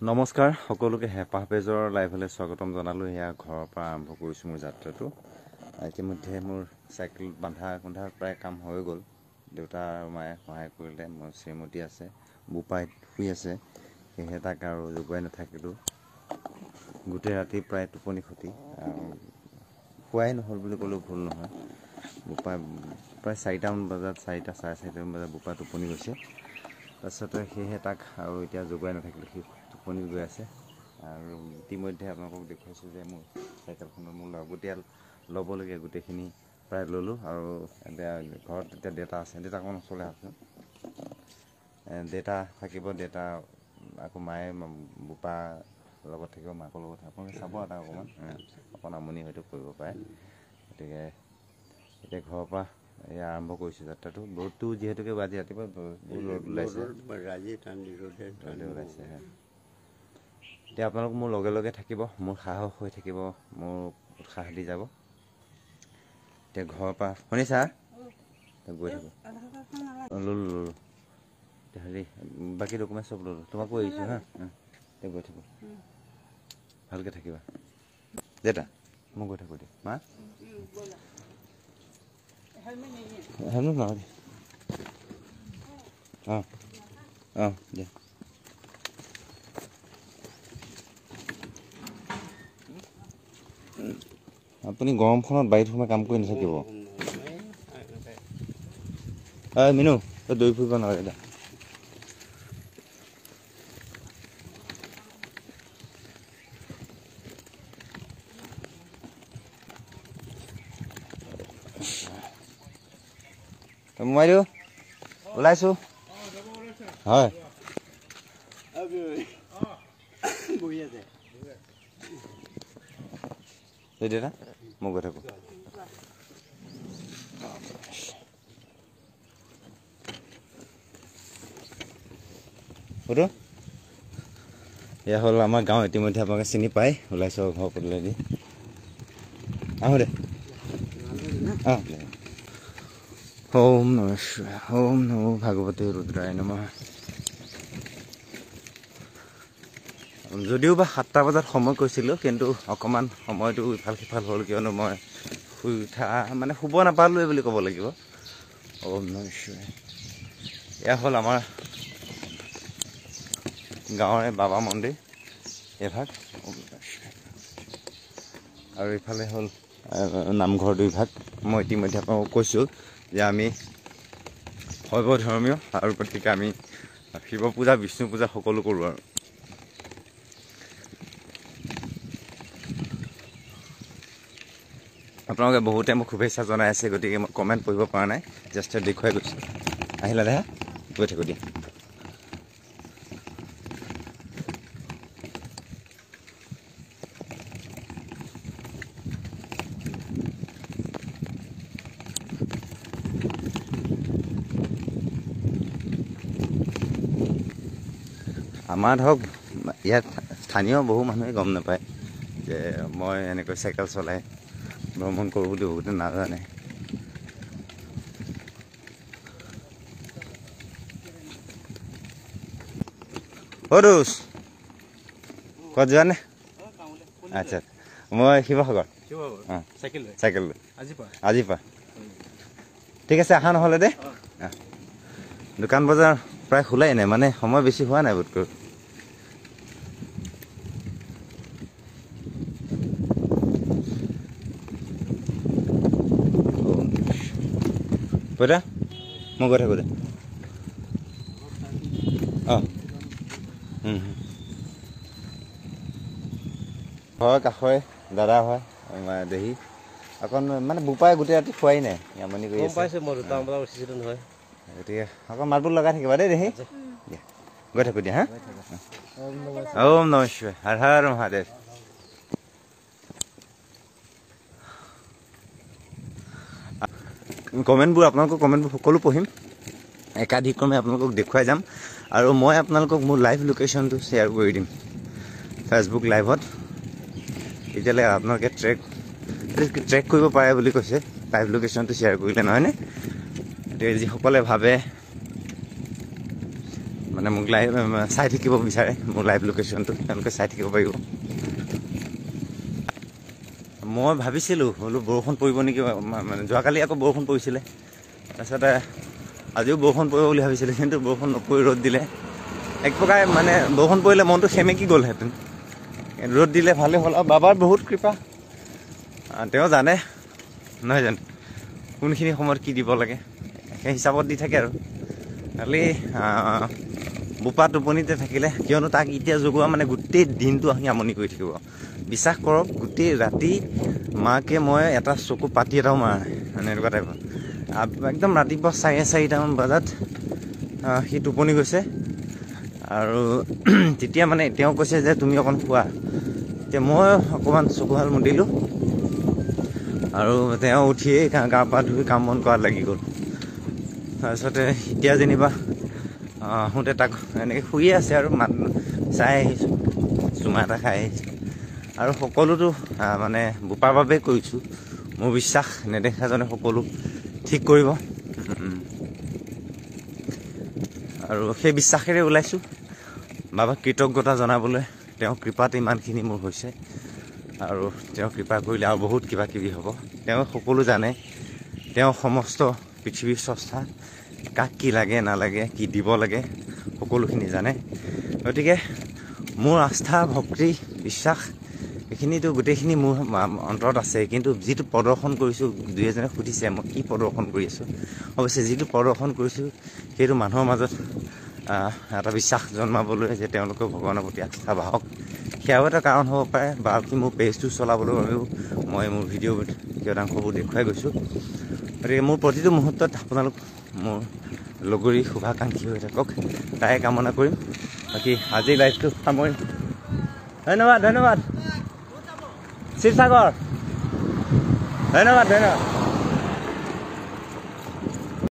নমস্কাৰ সকলোকে হেঁপাহ পেজৰ লাইভলৈ স্বাগতম জনালোঁ। এয়া ঘৰৰ পৰা আৰম্ভ কৰিছোঁ মোৰ যাত্ৰাটো। ইতিমধ্যে মোৰ চাইকেল বান্ধা কুন্ধা প্ৰায় কাম হৈ গ'ল। দেউতা আৰু মায়ে সহায় কৰিলে মোৰ শ্ৰীমতী আছে বোপাইত শুই আছে। সেয়েহে তাক আৰু জোগোৱাই নাথাকিলোঁ। গোটেই ৰাতি প্ৰায় টোপনি ক্ষতি। খোৱাই নহ'ল বুলি ক'লেও ভুল নহয়। বোপাই প্ৰায় চাৰিটামান বজাত চাৰিটা চাৰে চাৰিটামান বজাত বোপা টোপনি গৈছে। তাৰপিছতে সেয়েহে তাক আৰু এতিয়া জোগোৱাই নাথাকিলোঁ সি টোপনি গৈ আছে। আৰু ইতিমধ্যে আপোনালোকক দেখুৱাইছোঁ যে মোৰ চাইকেলখনত মোৰ লাগতিয়াল ল'বলগীয়া গোটেইখিনি প্ৰায় ল'লোঁ আৰু এতিয়া ঘৰত এতিয়া দেউতা আছে দেউতা অকণমান ওচৰলৈ আহকচোন দেউতা থাকিব দেউতা আকৌ মায়ে বোপা লগত থাকিব মাকৰ লগত। আপোনালোকে চাব এটা অকণমান অকণ আমনি হয়তো কৰিব পাৰে। গতিকে এতিয়া ঘৰৰ পৰা আৰম্ভ কৰিছোঁ যাত্ৰাটো ৰ'দটো যিহেতুকে আজি ৰাতিপুৱা বহুত ৰ'দ ওলাইছে। ওলাইছে এতিয়া আপোনালোক মোৰ লগে লগে থাকিব মোৰ সাহস হৈ থাকিব মোৰ উৎসাহ দি যাব। এতিয়া ঘৰৰ পৰা শুনিছা? গৈ থাকোঁ। অঁ, ল'লোঁ হেৰি বাকী ডকুমেণ্ট চব ল'লোঁ। তোমাকো এৰিছোঁ হা? এতিয়া গৈ থাকোঁ। ভালকৈ থাকিবা। দেউতা মই গৈ থাকোঁ দিয়া মা? হেলমেট নালাগে অঁ অঁ দিয়া আপুনি গৰমখনত বাৰীত সোমাই কাম কৰি নাথাকিব মিনু তই দৌৰি ফুৰিব নালাগে দে মোবাইল ওলাইছোঁ। হয়। দেউতা মই গৈ থাকোঁ। সুধো এয়া হ'ল আমাৰ গাঁও ইতিমধ্যে আপোনালোকে চিনি পায় ওলাইছোঁ ঘৰ পদূলিয়েদি। আহোঁ দে। অঁ ওম নম শিৱায় ওম নমো ভাগৱতী ৰুদ্ৰায় নমঃ যদিও বা সাতটা বজাত সময় কৈছিলোঁ কিন্তু অকণমান সময়টো ইফাল সিফাল হ'ল কিয়নো মই শুই উঠা মানে শুব নাপালোৱে বুলি ক'ব লাগিব। ওম নম শিৱায়। এয়া হ'ল আমাৰ গাঁৱৰে বাবা মন্দিৰ এভাগ। ওম নমঃ শিৱায়। আৰু ইফালে হ'ল নামঘৰ দুইভাগ। মই ইতিমধ্যে কৈছোঁ যে আমি শৈৱ ধৰ্মীয় আৰু গতিকে আমি শিৱ পূজা বিষ্ণু পূজা সকলো কৰোঁ আৰু। আপোনালোকে বহুতে মোক শুভেচ্ছা জনাই আছে গতিকে মই কমেণ্ট পঢ়িব পৰা নাই জাষ্ট দেখুৱাই গৈছোঁ। আহিলা দেহা? গৈ থাকোঁ দিয়া। আমাৰ ধৰক ইয়াত স্থানীয় বহু মানুহে গম নাপায় যে মই এনেকৈ চাইকেল চলাই ভ্ৰমণ কৰোঁ বুলি বহুতে নাজানে। অ' দোষ। ক'ত যোৱানে? আচ্ছা মই শিৱসাগৰ। অঁ। চাইকেল চাইকেল লৈ। আজি পৰা? আজিৰ পৰা। ঠিক আছে আহা নহ'লে দে অঁ। দোকান বজাৰ প্ৰায় খোলাই নাই মানে সময় বেছি হোৱা নাই বোধকৈ পইতা মই গৈ থাকোঁ দে। ঘৰৰ কাষৰে দাদা হয় দেহি। অকণ মানে বোপাই গোটেই ৰাতি খোৱাই নাই আমনি কৰি মই দুটামান বজাত উঠিছিলোঁ নহয়। গতিকে অকণ মাতবোৰ লগাই থাকিবা দেই দেহি। দিয়া গৈ থাকোঁ দিয়া হা? ওম নম শিৱায় হৰ হৰ মহাদেৱ। কমেণ্টবোৰ আপোনালোকৰ কমেণ্টবোৰ সকলো পঢ়িম। একাধিক্ৰমে আপোনালোকক দেখুৱাই যাম আৰু মই আপোনালোকক মোৰ লাইভ লোকেশ্যনটো শ্বেয়াৰ কৰি দিম। ফেচবুক লাইভত এতিয়ালৈ আপোনালোকে ট্ৰেক ট্ৰেক কৰিব পাৰে বুলি কৈছে। লাইভ লোকেশ্যনটো শ্বেয়াৰ কৰিলে নহয়নে? গতিকে যিসকলে ভাবে মানে মোক লাইভ চাই থাকিব বিচাৰে মোৰ লাইভ লোকেশ্যনটো তেওঁলোকে চাই থাকিব পাৰিব। মই ভাবিছিলোঁ বোলো বৰষুণ পৰিব নেকি মানে যোৱাকালি আকৌ বৰষুণ পৰিছিলে। তাৰপিছতে আজিও বৰষুণ পৰিব বুলি ভাবিছিলোঁ কিন্তু বৰষুণ নপৰি ৰ'দ দিলে। এক প্ৰকাৰে মানে বৰষুণ পৰিলে মনটো সেমেকি গ'লহেঁতেন। ৰ'দ দিলে ভালেই হ'ল আৰু বাবাৰ বহুত কৃপা। তেওঁ জানে নহয় জানো কোনখিনি সময়ত কি দিব লাগে। সেই হিচাপত দি থাকে আৰু। খালি বোপা টোপনিতে থাকিলে কিয়নো তাক এতিয়া জগোৱা মানে গোটেই দিনটো আহি আমনি কৰি থাকিব। বিশ্বাস কৰক গোটেই ৰাতি মাকে মই এটা চকু পাতি এটাও মাৰা নাই মানে এনেকুৱা টাইপৰ একদম ৰাতিপুৱা চাৰে চাৰিটামান বজাত সি টোপনি গৈছে। আৰু তেতিয়া মানে তেওঁ কৈছে যে তুমি অকণ শুৱা। এতিয়া মই অকণমান চকুহাল মুদিলোঁ। আৰু তেওঁ উঠিয়েই গা গা পা ধুই কাম বন কৰাত লাগি গ'ল। তাৰপিছতে এতিয়া যেনিবা আহ, আহোঁতে তাক এনেকৈ শুইয়ে আছে আৰু মাত চাই আহিছোঁ চুমা এটা খাই আহিছোঁ। আৰু সকলোতো মানে বোপাৰ বাবেই কৰিছোঁ মোৰ বিশ্বাস নেদেখাজনে সকলো ঠিক কৰিব। আৰু সেই বিশ্বাসেৰে ওলাইছোঁ। বাবাক কৃতজ্ঞতা জনাবলৈ তেওঁৰ কৃপাত ইমানখিনি মোৰ হৈছে। আৰু তেওঁ কৃপা কৰিলে আৰু বহুত কিবা কিবি হ'ব। তেওঁ সকলো জানে। তেওঁ সমস্ত পৃথিৱীৰ স্ৰষ্টা কাক কি লাগে নালাগে কি দিব লাগে সকলোখিনি জানে। গতিকে মোৰ আস্থা ভক্তি বিশ্বাস এইখিনিতো গোটেইখিনি মোৰ অন্তৰত আছে। কিন্তু যিটো প্ৰদৰ্শন কৰিছোঁ দুই এজনে সুধিছে মই কি প্ৰদৰ্শন কৰি আছোঁ? অৱশ্যে যিটো প্ৰদৰ্শন কৰিছোঁ সেইটো মানুহৰ মাজত এটা বিশ্বাস জন্মাবলৈ যে তেওঁলোকে ভগৱানৰ প্ৰতি আস্থা বাহক। সেয়াও এটা কাৰণ হ'ব পাৰে বা কি মোৰ পেজটো চলাবলৈ বাবেও মই মোৰ ভিডিঅ' কিয়দাংশবোৰ দেখুৱাই গৈছোঁ। গতিকে মোৰ প্ৰতিটো মুহূৰ্তত আপোনালোক মোৰ লগৰী শুভাকাংক্ষী হৈ থাকক। তাই কামনা কৰিম। বাকী আজিৰ লাইভটো সামৰিম ধন্যবাদ ধন্যবাদ। শিৱসাগৰ। ধন্যবাদ ধন্যবাদ।